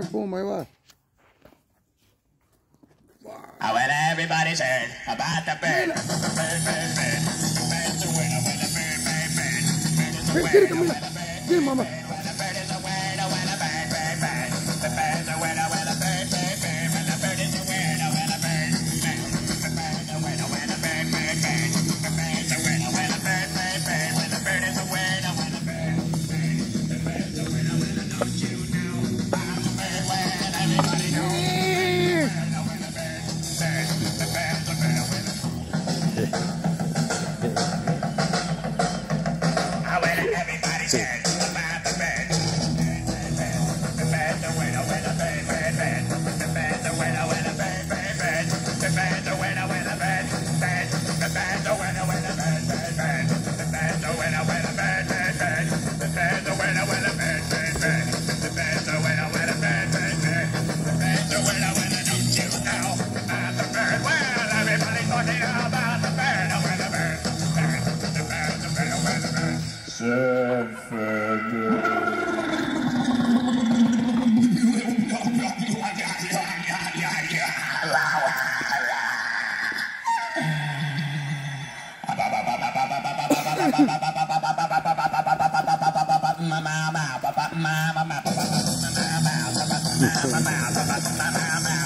Oh, my wife. Wow. Well, everybody's heard about the bird. Bird, bird, bird. Bird's a winner, winner, bird, bird, bird. Bird's a winner, winner, bird. Get it, mama. City.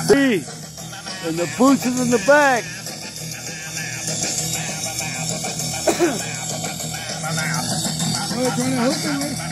See, and the boots is in the back. No, Johnny, I hope they win.